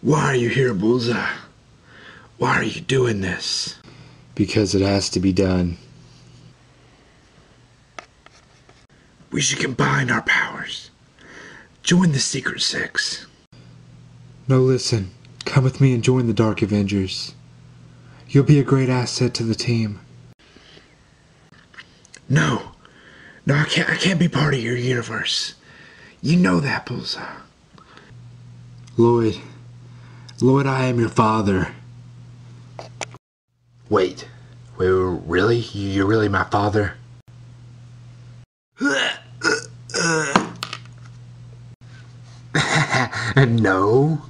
Why are you here, Bullseye? Why are you doing this? Because it has to be done. We should combine our powers. Join the Secret Six. No, listen. Come with me and join the Dark Avengers. You'll be a great asset to the team. No. No, I can't I can't be part of your universe. You know that, Bullseye. Floyd. Floyd, I am your father. Wait. Wait, really? You're really my father? no.